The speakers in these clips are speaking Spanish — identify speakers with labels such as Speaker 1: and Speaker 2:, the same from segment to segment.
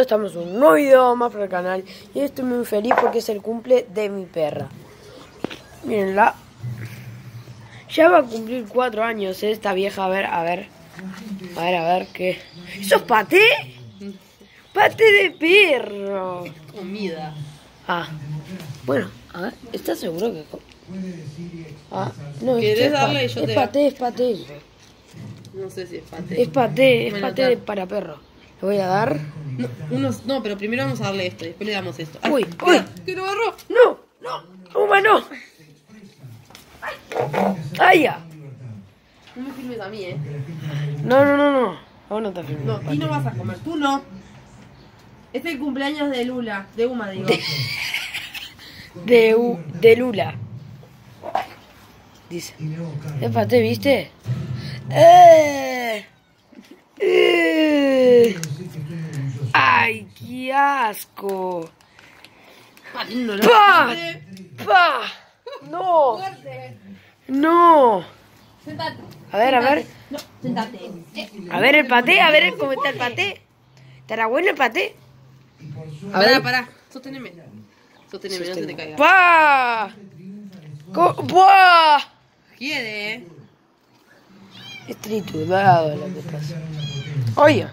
Speaker 1: Estamos en un nuevo video más para el canal y estoy muy feliz porque es el cumple de mi perra. Mírenla. Ya va a cumplir cuatro años esta vieja. A ver, a ver. A ver, a ver, ¿qué? ¿Eso es paté? Paté de perro.
Speaker 2: Comida.
Speaker 1: Ah, bueno, a ver, ¿estás seguro que.? Ah, no,
Speaker 2: ¿Querés
Speaker 1: esto es
Speaker 2: darle y yo
Speaker 1: es
Speaker 2: te-
Speaker 1: paté, es paté.
Speaker 2: No sé si es paté.
Speaker 1: Es paté, es
Speaker 2: Bueno,
Speaker 1: paté para perro. Le voy a dar.
Speaker 2: No, unos, no, pero primero vamos a darle esto y después le damos esto. Ay,
Speaker 1: Uy, uy.
Speaker 2: ¡Que lo agarró!
Speaker 1: ¡No! ¡No! ¡Uma, no! ¡Ay, ya!
Speaker 2: No me filmes a mí, ¿eh?
Speaker 1: No, no, no, no. Vos no te filmes.
Speaker 2: No, tú no vas a comer, tú no. Este es el cumpleaños de Lula, de Uma, digo.
Speaker 1: De, U- de Lula. Dice. Es paté, ¿viste? ¡Eh! ¡Eh! ¡Ay, qué asco!
Speaker 2: Ah.
Speaker 1: ¡Pa! ¡Pa! ¡No! ¡No! A ver, a ver.
Speaker 2: Eh,
Speaker 1: A ver el paté, a ver cómo está el paté. ¿Estará bueno el paté? A
Speaker 2: pará,
Speaker 1: ver.
Speaker 2: pará. Sosteneme. Sosteneme, no se te caiga.
Speaker 1: ¡Pa! ¡Buah!
Speaker 2: Quiere, ¿eh?
Speaker 1: Es triturado lo que pasa. Oye,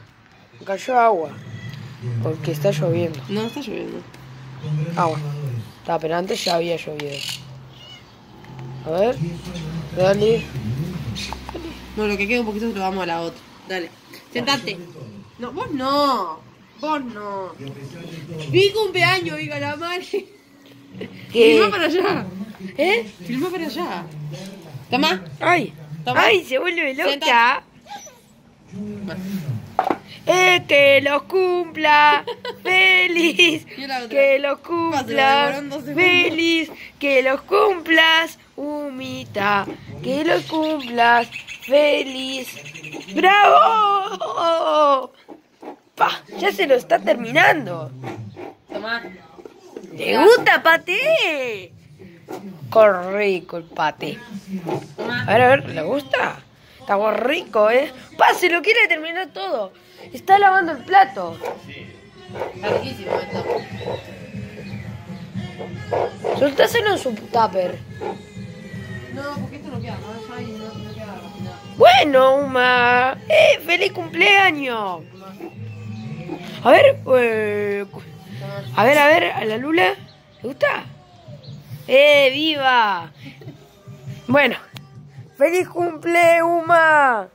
Speaker 1: cayó agua. Porque está lloviendo.
Speaker 2: No, está lloviendo.
Speaker 1: Agua. Está, pero antes ya había llovido. A ver. Dale.
Speaker 2: Bueno, lo que queda un poquito se lo damos a la otra. Dale. Sentate. No, vos no. Vos no. Mi cumpleaños, diga la madre.
Speaker 1: ¿Qué?
Speaker 2: Filma para allá.
Speaker 1: ¿Eh?
Speaker 2: Filma para allá. Toma.
Speaker 1: ¡Ay!
Speaker 2: Toma.
Speaker 1: ¡Ay, se vuelve loca!
Speaker 2: Sentate.
Speaker 1: ¡Eh, que los cumpla! ¡Feliz! ¡Que los cumplas!
Speaker 2: segundos.
Speaker 1: ¡Feliz! ¡Que los cumplas! ¡Humita! ¡Que los cumplas! ¡Feliz! ¡Bravo! ¡Pa! ¡Ya se lo está terminando!
Speaker 2: Toma.
Speaker 1: ¿Le gusta paté? ¡Qué rico el!
Speaker 2: Toma.
Speaker 1: A ver, a ver, ¿le gusta? Está rico, ¿eh? Pa, se lo quiere terminar todo. Está lavando el plato.
Speaker 2: Está riquísimo esto.
Speaker 1: Soltáselo en su tupper.
Speaker 2: No, porque esto no queda más allá y no, no queda.
Speaker 1: Bueno, Uma. ¡Eh, feliz cumpleaños! A ver, eh, a ver, a ver, a la Lula. ¿Le gusta? ¡Eh, viva! Bueno, feliz cumple, Uma.